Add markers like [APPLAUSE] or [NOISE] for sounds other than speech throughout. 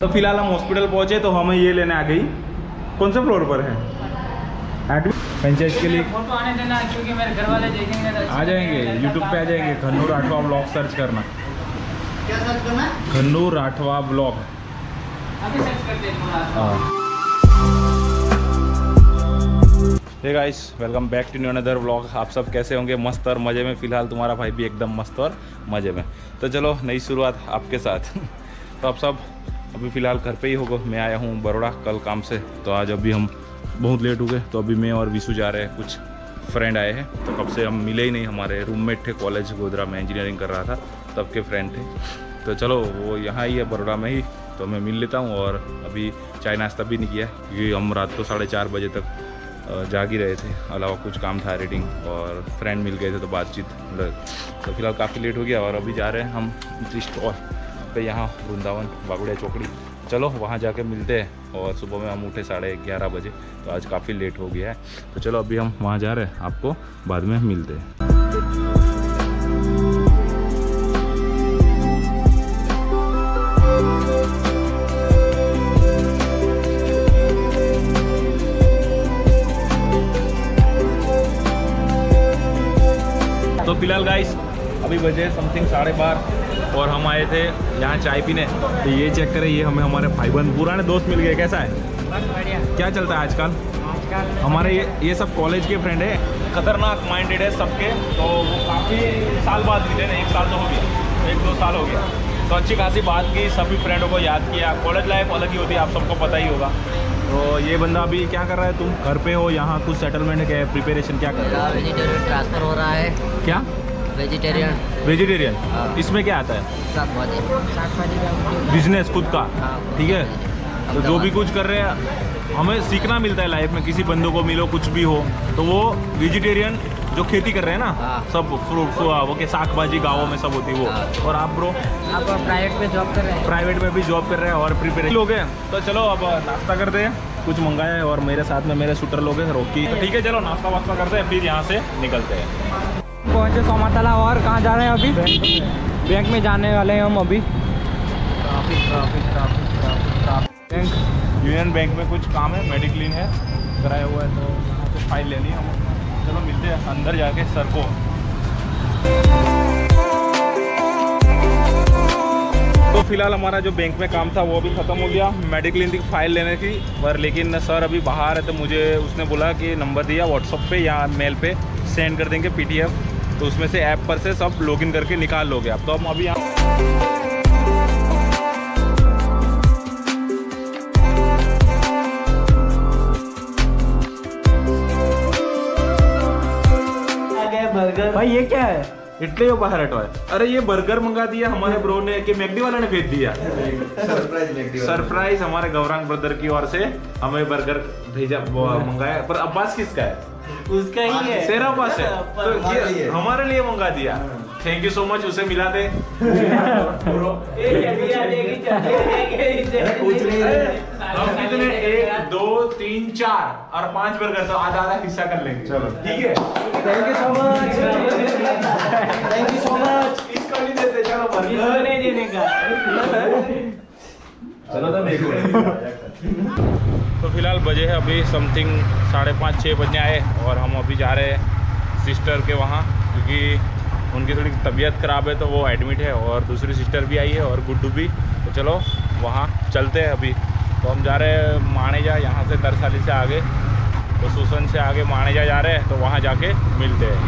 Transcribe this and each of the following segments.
तो फ़िलहाल हम हॉस्पिटल पहुँचे तो हमें ये लेने आ गई। कौन से फ्लोर पर है? पंचायत के लिए फ़ोटो आने देना क्योंकि मेरे घर वाले देखेंगे तो आ जाएँगे यूट्यूब पे आ जाएँगे खन्नू राठवा ब्लॉग सर्च करना। क्या सर्च करना Khannu Rathwa blog hey. Guys welcome back to new another vlog आप सब कैसे होंगे? मस्त और मज़े में। फ़िलहाल तुम्हारा भाई भी एकदम मस्त और मज़े में। तो चलो नई शुरुआत आपके साथ। [LAUGHS] तो आप सब अभी फ़िलहाल घर पे ही होगा। मैं आया हूँ बड़ोड़ा कल काम से। तो आज अभी हम बहुत लेट हो गए। तो अभी मैं और विशु जा रहे हैं। कुछ फ्रेंड आए हैं। तो कब से हम मिले ही नहीं हमारे रूममेट थे कॉलेज गोदरा में इंजीनियरिंग कर रहा था। तब के फ्रेंड थे। तो चलो, वो यहाँ ही है बड़ोड़ा में ही। तो मैं मिल लेता हूँ और अभी चाय नाश्ता भी नहीं किया। क्योंकि हम रात को साढ़े चार बजे तक जाग ही रहे थे। अलावा कुछ काम था एडिटिंग और फ्रेंड मिल गए थे तो बातचीत। मतलब तो फ़िलहाल काफ़ी लेट हो गया और अभी जा रहे हैं हम जिस स्टॉल पे यहाँ वृंदावन, बागुड़िया चौकड़ी। चलो, वहाँ जाके मिलते हैं और सुबह में हम उठे साढ़े ग्यारह बजे तो आज काफ़ी लेट हो गया है। तो चलो, अभी हम वहाँ जा रहे हैं। आपको बाद में मिलते हैं। तो फ़िलहाल गाइस अभी बजे समथिंग साढ़े बारह। और हम आए थे यहाँ चाय पीने। तो ये चेक करें ये हमें हमारे भाईबंद पुराने दोस्त मिल गए कैसा है? बस बढ़िया क्या चलता है आजकल? आजकल हमारे ये ये सब कॉलेज के फ्रेंड है खतरनाक माइंडेड है सबके। तो वो काफ़ी साल बाद मिले ना एक साल तो हो गया एक दो साल हो गया। तो अच्छी खासी बात की सभी फ्रेंडों को याद किया। कॉलेज लाइफ अलग ही होती है आप सबको पता ही होगा। तो ये बंदा अभी क्या कर रहा है तुम घर पे हो यहाँ कुछ सेटलमेंट क्या है प्रिपरेशन क्या कर रहा वेजिटेरियन ट्रांसफ़र हो रहा है है। क्या? वेजिटेरियन वेजिटेरियन हाँ। इसमें क्या आता है? बिज़नेस खुद का? हाँ, ठीक है। तो जो भी कुछ कर रहे हैं हमें सीखना मिलता है लाइफ में किसी बंदों को मिलो कुछ भी हो। तो वो वेजिटेरियन जो खेती कर रहे हैं ना हाँ। सब फ्रूट वो के साग भाजी गाँवों में सब होती है वो। और आप ब्रो आप प्राइवेट में जॉब कर रहे हैं? प्राइवेट में भी जॉब कर रहे हैं और प्रिपेरेशन लोग हैं तो चलो अब नाश्ता करते हैं। कुछ मंगाया है और मेरे साथ में मेरे शूटर लोग हैं रोकी। तो ठीक है चलो नाश्ता वास्ता करते हैं फिर यहाँ से निकलते हैं। पहुँचे सोमातला और कहाँ जा रहे हैं अभी? बैंक में। जाने वाले हैं हम अभी। बैंक यूनियन बैंक में कुछ काम है मेडिक्लीन है। कराया हुआ है तो यहाँ से फ़ाइल लेनी है हम चलो मिलते हैं अंदर जाके सर को। तो फ़िलहाल हमारा जो बैंक में काम था वो भी ख़त्म हो गया। मेडिक्लीन की फ़ाइल लेने थी पर लेकिन सर अभी बाहर है तो मुझे उसने बोला कि नंबर दिया व्हाट्सअप पे या मेल पे। सेंड कर देंगे पीटीएफ तो उसमें से ऐप पर से सब लॉगिन करके निकाल लोगे आप। तो हम अभी यहाँ भाई, ये क्या है? इटली बाहर हटवा है अरे ये बर्गर मंगा दिया हमारे ब्रो ने कि मैगडी वाला ने भेज दिया? सरप्राइज़ हमारे गौरांग ब्रदर की ओर से हमें बर्गर भेजा मंगाया। पर अब्बास किसका है? उसका ही है। तेरा अब्बास है। तो ये हमारे लिए। मंगा दिया। थैंक यू सो मच उसे मिला दे। हम कितने? एक दो तीन चार और पाँच बर्गर तो आधा आधा हिस्सा कर लेंगे। चलो। ठीक है? Thank you so much thank you so much इसको नहीं देते चलो बर्गर नहीं देने का चलो तो देखो तो फ़िलहाल बजे है अभी समथिंग साढ़े पाँच छः बजने आए और हम अभी जा रहे हैं सिस्टर के वहाँ, क्योंकि उनकी थोड़ी तबीयत ख़राब है तो वो एडमिट है और दूसरी सिस्टर भी आई है और गुड्डू भी। तो चलो, वहाँ चलते हैं अभी। तो हम जा रहे हैं माणेजा यहाँ से तरसाली से आगे तो सुसन से आगे माणेजा जा रहे हैं तो वहाँ जाके मिलते हैं।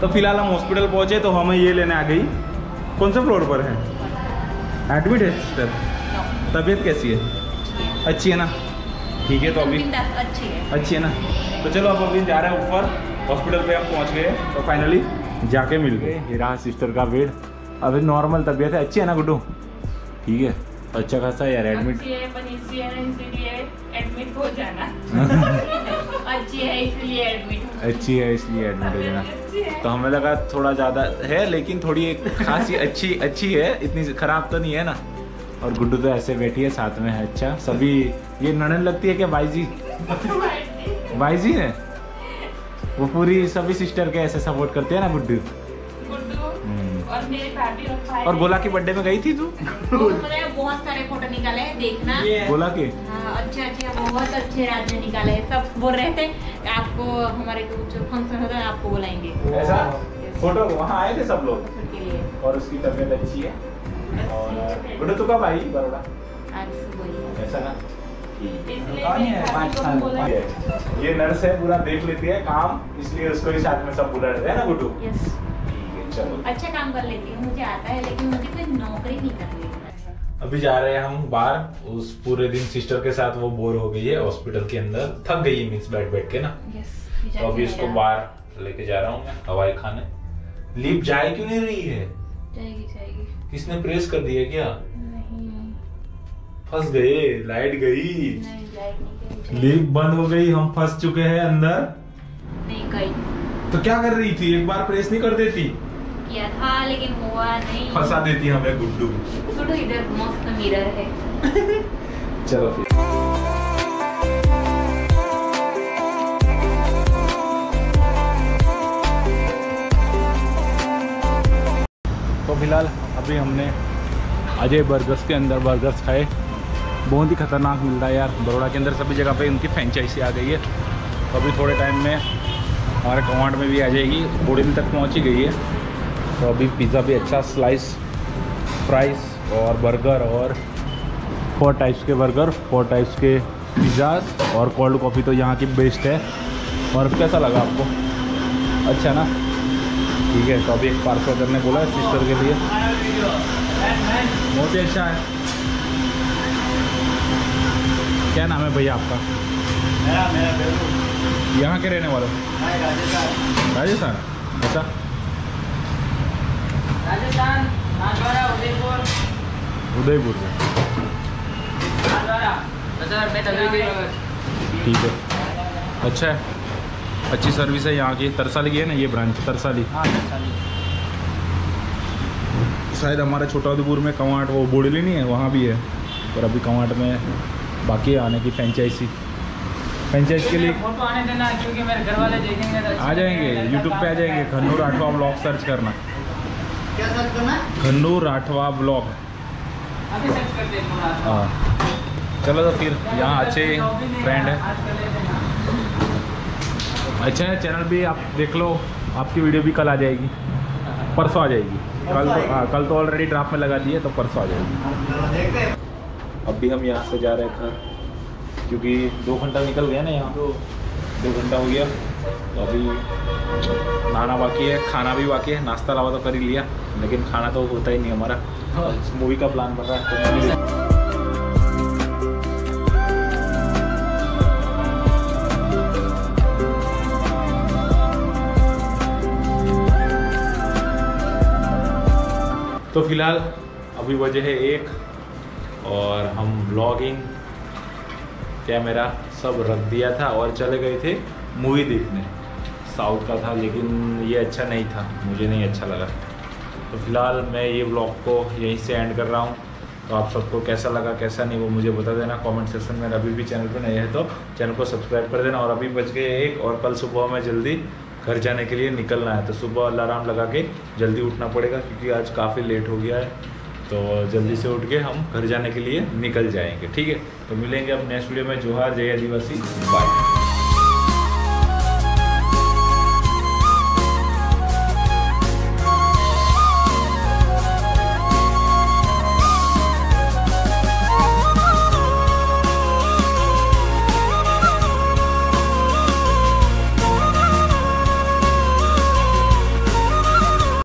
तो फ़िलहाल हम हॉस्पिटल पहुँचे तो हमें ये लेने आ गई। कौन से फ्लोर पर है? एडमिट है सिस्टर तबीयत कैसी है? अच्छी है ना? ठीक है तो अभी। अच्छी है। अच्छी है ना? तो चलो अब अभी जा रहे हैं ऊपर। हॉस्पिटल पे हम पहुँच गए। तो फाइनली जाके मिल गए। रहा सिस्टर का बेड अभी नॉर्मल तबीयत है। अच्छी है ना गुड्डू? ठीक है। अच्छा खासा यार एडमिट अच्छी है है इसीलिए एडमिट हो जाना। [LAUGHS] तो हमें लगा थोड़ा ज़्यादा है लेकिन थोड़ी एक खासी [LAUGHS] अच्छी अच्छी है। इतनी खराब तो नहीं है ना। और गुड्डू तो ऐसे बैठी है साथ में है। अच्छा सभी ये ननन लगती है क्या भाई जी भाई जी है? वो पूरी सभी सिस्टर के ऐसे सपोर्ट करते हैं ना गुड्डू। और मेरे भाभी और भाई और गोला की बर्थडे में गई थी तू? मैंने बहुत सारे फ़ोटो निकाले हैं देखना। गोला के? हाँ, अच्छे अच्छे बहुत अच्छे राज्य निकाले हैं। सब बोल रहे थे आपको हमारे कुछ फ़ंक्शन होता है आपको बुलाएँगे। ऐसा? फ़ोटो वहाँ आए थे सब लोग? और उसकी तबीयत अच्छी है? और गुड्डू तू कब आई बड़ोड़ा ही। ऐसा ना? है? बोला ये नर्स है पूरा देख लेती है काम इसलिए उसको ही साथ में सब बुला रहे हैं ना गुड्डू? है चलो अच्छा काम कर लेती हूँ मुझे आता है लेकिन मुझे कोई नौकरी नहीं करनी। अभी जा रहे हैं हम बाहर उस पूरे दिन सिस्टर के साथ वो बोर हो गई है हॉस्पिटल के अंदर। थक गई है मीन्स बैठ बैठ के ना। यस तो अभी इसको बाहर लेके जा रहा हूँ मैं हवाई खाने। लीप जाए क्यों नहीं रही है? जाएगी जाएगी। किसने प्रेस कर दिया क्या? नहीं। फंस गए लाइट गई। नहीं लाइट नहीं गई लीप बंद हो गई हम फंस चुके हैं अंदर। नहीं गई। तो क्या कर रही थी? एक बार प्रेस नहीं कर देती? किया था लेकिन हुआ नहीं। फंसा देती हमें गुड्डू। छोड़ो इधर मस्त मिरर है। [LAUGHS] चलो फिर। तो फ़िलहाल अभी हमने अजय बर्गर्स के अंदर बर्गर्स खाए। बहुत ही खतरनाक मिल रहा है यार बड़ोड़ा के अंदर सभी जगह पे उनकी फ्रेंचाइजी आ गई है। तो अभी थोड़े टाइम में हमारे कमांड में भी आ जाएगी बोड़िल तक पहुँच ही गई है। तो अभी पिज़्ज़ा भी अच्छा स्लाइस फ्राइज और बर्गर और फोर टाइप्स के बर्गर फोर टाइप्स के पिज़्ज़ाज और कोल्ड कॉफ़ी तो यहाँ की बेस्ट है। और कैसा लगा आपको? अच्छा ना? ठीक है तो अभी एक पार्सल करने बोला है सिस्टर के लिए। बहुत ही अच्छा है। क्या नाम है भैया आपका? मेरा मेरा यहाँ के रहने वाले? हो? राजस्थान। ऐसा राजस्थान उदयपुर। उदयपुर में। ठीक है। अच्छा है। अच्छी सर्विस है यहाँ की। तरसाली की है ना ये ब्रांच तरसाली? हाँ शायद हमारे छोटाउदेपुर में कंवाट वो बोड़ली नहीं है वहाँ भी है। पर अभी कंवाट में बाकी है आने की फ्रेंचाइजी फ्रेंचाइज के लिए फ़ोटो आने देना क्योंकि मेरे घर वाले देखेंगे तो आ जाएँगे यूट्यूब पे आ जाएँगे खन्नू आठवा ब्लॉग सर्च करना। क्या सर्च करना खन्नू राठवा ब्लॉग। अभी सर्च करते हाँ चलो तो फिर यहाँ अच्छे फ्रेंड है लेते हैं अच्छा है चैनल भी आप देख लो आपकी वीडियो भी कल आ जाएगी। परसों आ जाएगी। कल तो हाँ कल तो ऑलरेडी ड्राफ्ट में लगा दी है तो परसों आ जाएगी। देखते अब भी हम यहाँ से जा रहे हैं घर क्योंकि दो घंटा निकल गया ना यहाँ। दो घंटा हो गया। तो अभी नहाना बाकी है खाना भी बाकी है नाश्ता लावा तो कर ही लिया लेकिन खाना तो होता ही नहीं हमारा। मूवी का प्लान बन रहा है तो तो फ़िलहाल अभी वजह है एक और हम ब्लॉगिंग कैमरा सब रख दिया था और चले गए थे मूवी देखने। साउथ का था, लेकिन ये अच्छा नहीं था। मुझे नहीं अच्छा लगा। तो फ़िलहाल मैं ये ब्लॉग को यहीं से एंड कर रहा हूँ। तो आप सबको कैसा लगा, कैसा नहीं, वो मुझे बता देना। कमेंट सेक्शन में अभी भी चैनल पर नए है तो चैनल को सब्सक्राइब कर देना। और अभी बच गए एक और कल सुबह में जल्दी घर जाने के लिए निकलना है। तो सुबह अलार्म लगा के जल्दी उठना पड़ेगा, क्योंकि आज काफ़ी लेट हो गया है। तो जल्दी से उठ के हम घर जाने के लिए निकल जाएँगे, ठीक है? तो मिलेंगे अब नेक्स्ट वीडियो में। जोहार, जय आदिवासी। बाय